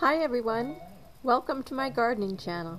Hi everyone, welcome to my gardening channel.